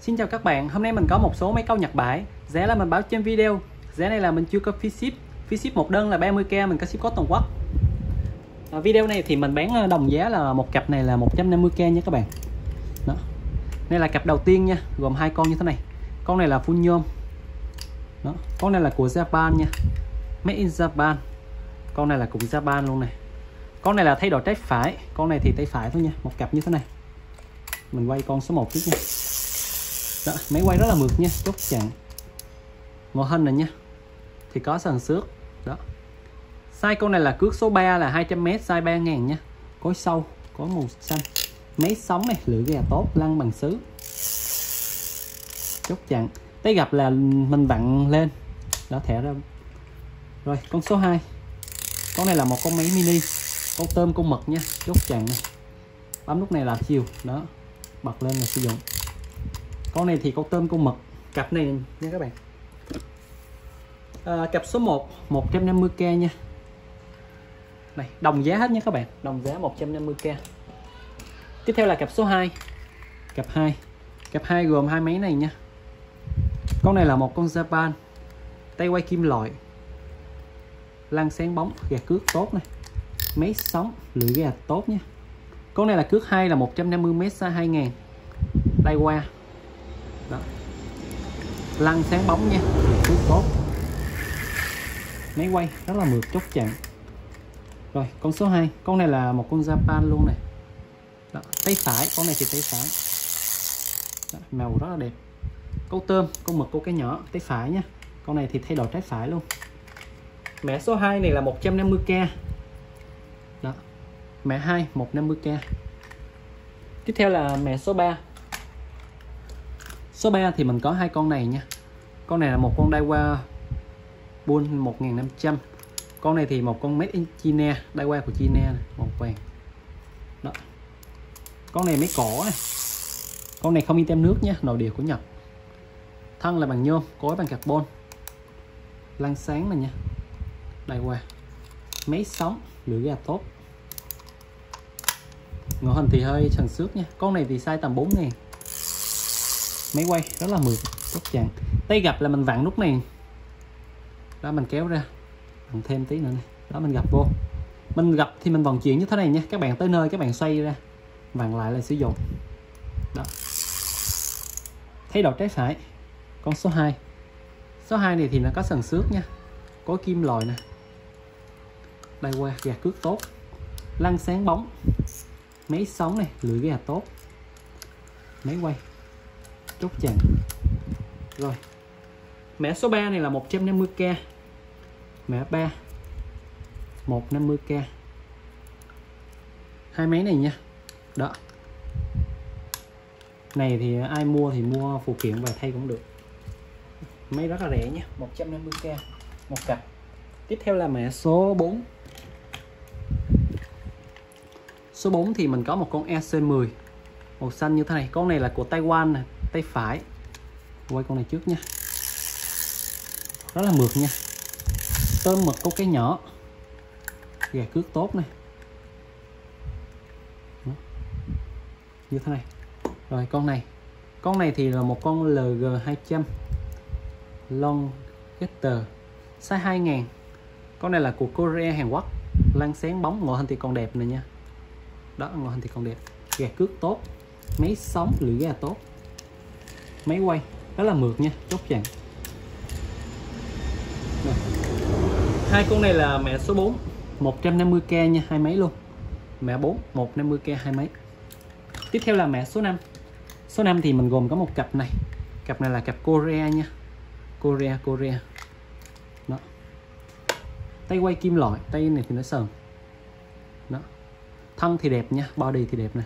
Xin chào các bạn, hôm nay mình có một số máy câu nhật bãi Giá là mình báo trên video. Giá này là mình chưa có phí ship. Phí ship một đơn là 30k, mình có ship có toàn quốc. À, Video này thì mình bán à, đồng giá là một cặp này là 150k nha các bạn. Đó. Đây là cặp đầu tiên nha, gồm hai con như thế này. Con này là full nhôm. Đó. Con này là của Japan nha. Made in Japan. Con này là cũng Japan luôn này. Con này là thay đổi trái phải. Con này thì tay phải thôi nha, một cặp như thế này. Mình quay con số 1 trước nha đó, máy quay rất là mượt nha chốt chặn. Màu hình này nha thì có sần xước. Đó. Size con này là cước số 3 là 200m size 3000 nha. Có sâu có màu xanh. Máy sóng này lưỡi gà tốt lăn bằng sứ chốt chặn. Tới gặp là mình vặn lên. Đó thẻ ra. Rồi con số 2 con này là một con máy mini con tôm con mực nha. Chốt chặn này. Bấm lúc này là chiều. Đó. Bật lên là sử dụng con này thì con tôm con mực. Cặp này nha các bạn. À, cặp số 1 150k nha. Này đồng giá hết nha các bạn. Đồng giá 150k tiếp theo là cặp số 2 cặp 2 cặp 2 gồm hai máy này nha. Con này là một con Japan. Tay quay kim loại. Lăn sáng bóng gạt cước tốt này. Máy sóng lưỡi gà tốt nha. Con này là cước 2 là 150m xa 2000 tay qua lăn sáng bóng nha. Rất tốt máy quay rất là mượt chốt chặn. Rồi con số 2 con này là một con Japan luôn này. Đó, tay phải con này thì tay phải. Đó, màu rất là đẹp. Câu tôm con mực câu cái nhỏ tay phải nha. Con này thì thay đổi trái phải luôn. Mẹ số 2 này là 150k đó mẹ 2 150k tiếp theo là mẹ số 3 Số 3 thì mình có hai con này nha. Con này là một con Daiwa Bull 1500 Con này thì một con Made in China Daiwa của China này, màu vàng. Đó. Con này mấy cỏ này. Con này không in tem nước nha Nội địa của Nhật. Thân là bằng nhôm, cối bằng carbon. Lăn sáng này nha. Daiwa. Máy sóng, lưỡi gà tốt. Ngọn hình thì hơi sần xước nha. Con này thì size tầm 4 ngàn máy quay rất là mượt tốt chặn tay gặp là mình vặn nút này đó, mình kéo ra. Vặn thêm tí nữa này đó, mình gặp vô. Mình gặp thì mình vận chuyển như thế này nha. Các bạn tới nơi, các bạn xoay ra. Vặn lại là sử dụng. Đó. Thay đổi trái phải. Con số 2 số 2 này thì nó có sần xước nha. Có kim loại nè. Đây qua, gạt cước tốt. Lăn sáng bóng. Máy sóng này, lưỡi gà tốt. Máy quay chốt chặn rồi. Mẻ số 3 này là 150k mẻ 3 150k hai máy này nha. Đó. Này thì ai mua thì mua phụ kiện và thay cũng được. Máy rất là rẻ nha. 150k một cặp. Tiếp theo là mã số 4 số 4 thì mình có một con EC10 màu xanh như thế này. Con này là của Taiwan này tay phải. Quay con này trước nha. Rất là mượt nha. Tôm mực có cái nhỏ. Gà cước tốt này. Như thế này. Rồi con này. Con này thì là một con LG 200 Long Getter size 2000 con này là của Korea, Hàn Quốc. Lăn sáng bóng ngoại hình thì còn đẹp này nha. Đó ngoại hình thì còn đẹp. Gà cước tốt. Máy sóng, lưỡi gà tốt máy quay. Rất là mượt nha chốt chặn. Hai con này là mẹ số 4 150k nha hai máy luôn. Mẹ 4 150k hai máy. Tiếp theo là mẹ số 5 số 5 thì mình gồm có một cặp này. Cặp này là cặp Korea nha. Korea Korea. Đó. Tay quay kim loại tay này thì nó sờn. Đó. Thân thì đẹp nha body thì đẹp nè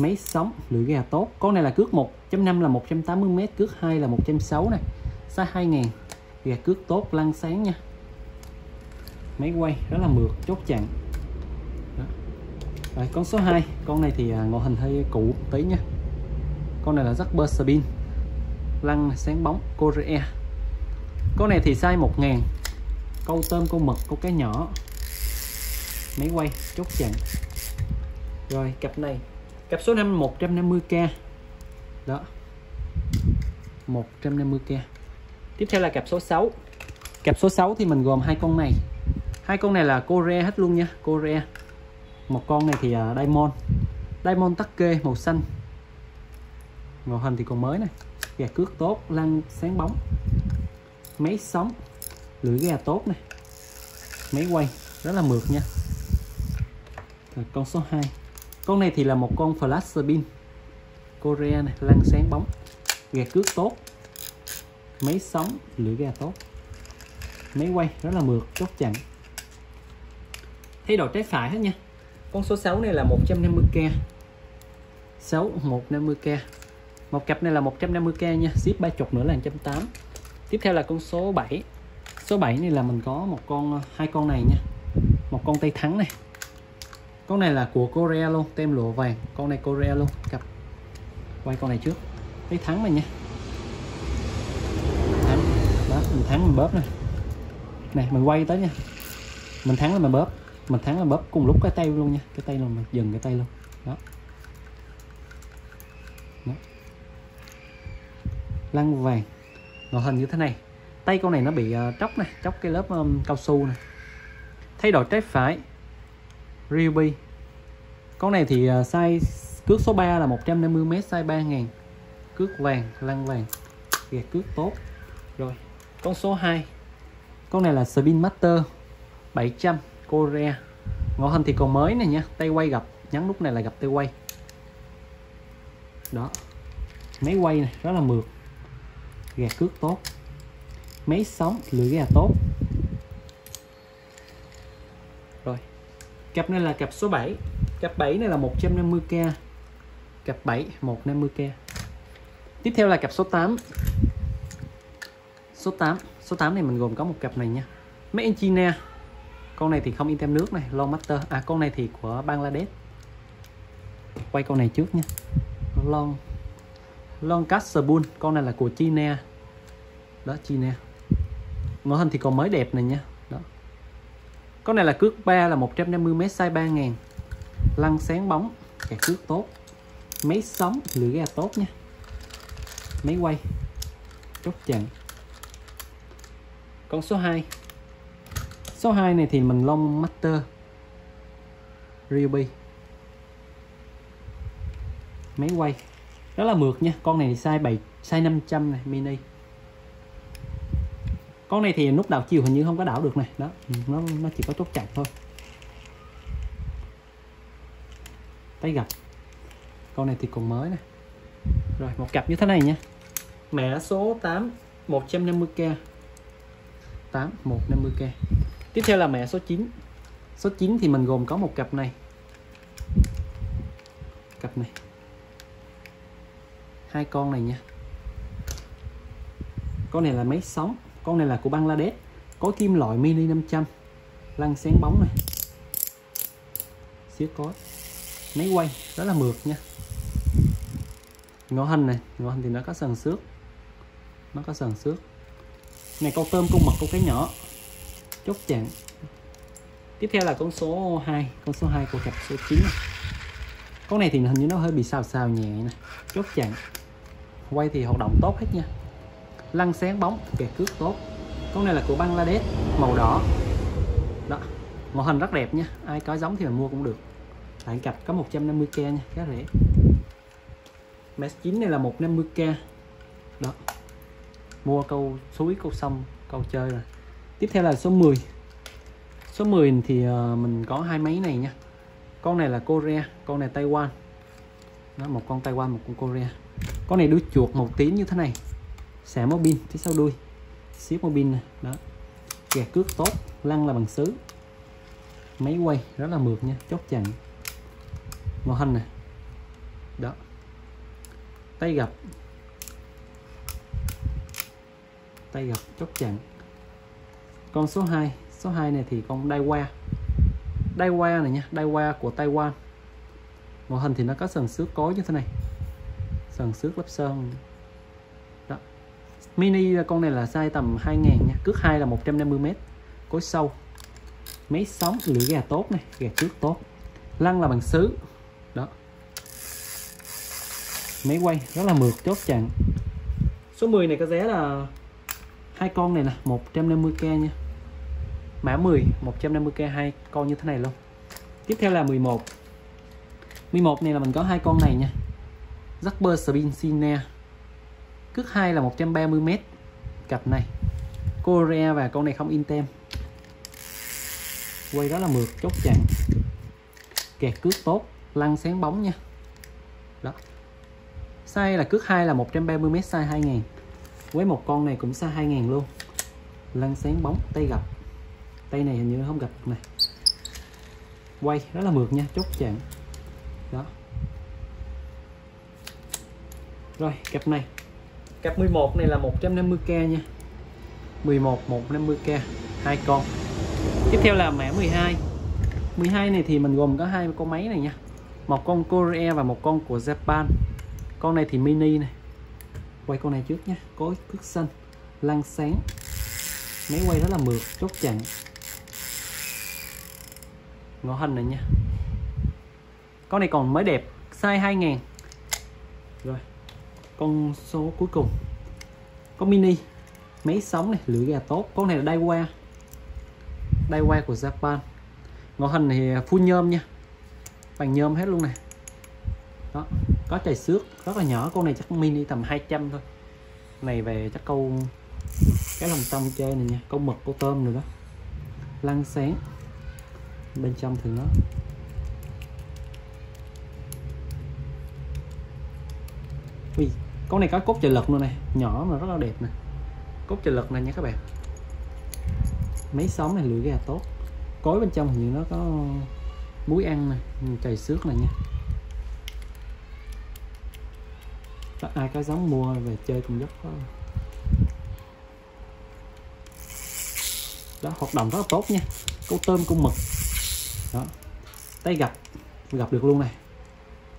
máy sóng lưỡi gà tốt. Con này là cước 1.5 là 180m cước 2 là 160 này. Size 2000 gà cước tốt lăn sáng nha. Máy quay rất là mượt chốt chặn. Đó. Rồi, con số 2 con này thì à, ngoại hình hơi cũ tí nha. Con này là Jasper Sabin lăn sáng bóng Korea con này thì size 1000 câu tôm câu mực câu cá nhỏ. Máy quay chốt chặn. Rồi cặp này. Cặp số 5 150k đó. 150k tiếp theo là cặp số 6 cặp số 6 thì mình gồm hai con này. Hai con này là Korea hết luôn nha Korea một con này thì uh, Diamond. Diamond tắc kê màu xanh. Ngoại hình thì còn mới này. Gà cước tốt lăn sáng bóng. Máy sóng lưỡi gà tốt này. Máy quay rất là mượt nha. Rồi, con số 2 con này thì là một con flash spin. Korea này, lăn sáng bóng. Gạt cước tốt. Máy sóng, lưỡi gà tốt. Máy quay, rất là mượt, chốt chặn. Thay đổi trái phải hết nha. Con số 6 này là 150k 6 150k một cặp này là 150k nha. Ship ba chục nữa là 180 tiếp theo là con số 7 số 7 này là mình có một con, hai con này nha. Một con tay thắng này con này là của Korea luôn tem lụa vàng. Con này Korea luôn. Cặp. Quay con này trước. Thấy thắng này nha. Thắng. Đó mình thắng mình bóp này này mình quay tới nha. Mình thắng là mình bóp. Mình thắng là bóp cùng lúc cái tay luôn nha. Cái tay là mình dừng cái tay luôn. Đó, đó. lăng vàng. Ngoại hình như thế này. Tay con này nó bị uh, tróc này tróc cái lớp um, cao su này thay đổi trái phải. Ruby. Con này thì à, size cước số 3 là 150m size 3000 cước vàng, lăng vàng. Gạt cước tốt. Rồi, con số 2 con này là Spin Master 700 Korea. Ngoại hình thì còn mới này nha tay quay gặp nhấn lúc này là gặp tay quay. Đó, máy quay này, rất là mượt. Gạt cước tốt. Máy sóng, lưỡi gà tốt. Cặp này là cặp số 7 cặp 7 này là 150k cặp 7 150k tiếp theo là cặp số 8 số 8 số 8 này mình gồm có một cặp này nha. Made in China. Con này thì không in tem nước này Long Master. À con này thì của Bangladesh. Quay con này trước nha. Long. Long Casabun con này là của China. Đó, China. Ngoại hình thì còn mới đẹp này nha con này là cước 3 là 150m size 3000 lăn sáng bóng kẹt cước tốt. Máy sóng, lưỡi ga tốt nha. Máy quay, chốt chặn. Con số 2 số 2 này thì mình long master. Ruby máy quay. Rất là mượt nha, con này size 7 size 500 này, mini con này thì nút đảo chiều hình như không có đảo được này. Đó, nó nó chỉ có chốt chặt thôi. Tay gặp. Con này thì còn mới này rồi, một cặp như thế này nha. Mã số 8 150k 8 150k tiếp theo là mẹ số 9 số 9 thì mình gồm có một cặp này. Cặp này. Hai con này nha. Con này là máy sóng con này là của Bangladesh, có kim loại mini 500 lăn sáng bóng này. Xíu có. Máy quay rất là mượt nha. Ngõ hình này, ngõ hình thì nó có sần xước. Nó có sần xước. Này câu tôm con mật câu cái nhỏ. Chốt chặn. Tiếp theo là con số 2 con số 2 của cặp số 9 này. con này thì hình như nó hơi bị xào xào nhẹ nè chốt chặn. Quay thì hoạt động tốt hết nha lăn sáng bóng kẻ cước tốt. Con này là của Bangladesh màu đỏ. Đó màu hình rất đẹp nha. Ai có giống thì mình mua cũng được. Tại cặp có 150k nha khá rẻ. Mét 9 này là 150k đó. Mua câu suối câu sông câu chơi rồi. Tiếp theo là số 10 số 10 thì ờ, mình có hai máy này nha. Con này là Korea con này Taiwan. Đó, một con Taiwan một con Korea. Con này đuôi chuột màu tím như thế này xẻ móc pin phía sau đuôi. Xíu móc pin này đó. Kẹt cước tốt lăn là bằng sứ. Máy quay rất là mượt nha chốt chặn. Màu hình này đó. Tay gập, tay gập chốt chặn. Con số 2 số 2 này thì con đai qua đai qua này nha qua của Taiwan. Màu hình thì nó có sần xước cối như thế này. Sần xước lớp sơn mini con này là size tầm 2000 nha. Cước 2 là 150m cối sâu. Máy sóng lưỡi gà tốt này, gà trước tốt. Lăn là bằng sứ. Đó. Máy quay, rất là mượt, chốt chặn. Số 10 này có giá là hai con này nè 150k nha. Mã 10 150k hai con như thế này luôn. Tiếp theo là 11 11 này là mình có hai con này nha. Zapper Spin Spincine cước 2 là 130m cặp này. Korea và con này không in tem. Quay đó là mượt chốt chặn. Kẹt cước tốt, lăn sáng bóng nha. Đó. Size là cước 2 là 130m size 2000 với một con này cũng size 2000 luôn. Lăn sáng bóng, tay gập tay này hình như không gập này. Quay rất là mượt nha, chốt chặn. Đó. Rồi, cặp này cặp 11 này là 150k nha. 11 150k hai con. Tiếp theo là mã 12 12 này thì mình gồm có hai con máy này nha. Một con Korea và một con của Japan. Con này thì mini này. Quay con này trước nhé có cước xanh lăn sáng. Máy quay rất là mượt, chốt chặn. Ngõ hình này nha. Con này còn mới đẹp, size 2000 rồi con số cuối cùng. Có mini máy sóng này? Lưỡi gà tốt. Con này là Daiwa. Daiwa của Japan. Ngõ hình thì full nhôm nha. Bằng nhôm hết luôn này. Đó có chày xước rất là nhỏ. Con này chắc mini tầm 200 thôi. Này về chắc câu cái lòng tông chơi này nha. Câu mực câu tôm rồi đó. Lăn sáng. Bên trong thì nó. Ui, con này có cốt trợ lực luôn này. Nhỏ mà rất là đẹp nè. Cốt trợ lực này nha các bạn. Mấy sóng này lưỡi gà tốt. Cối bên trong hình như nó có muối ăn nè chày xước này nha. Ai có giống mua về chơi cũng rất có đó hoạt động rất là tốt nha. Câu tôm câu mực. Đó. Tay gặp gặp được luôn này.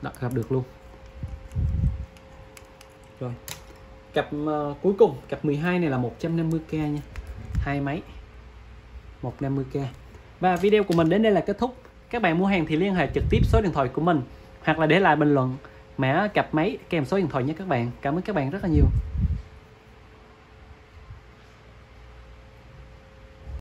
Đó, gặp được luôn rồi. Cặp uh, cuối cùng cặp 12 này là 150k nha. Hai máy. 150k và video của mình đến đây là kết thúc. Các bạn mua hàng thì liên hệ trực tiếp số điện thoại của mình hoặc là để lại bình luận mã cặp máy kèm số điện thoại nhé các bạn. Cảm ơn các bạn rất là nhiều.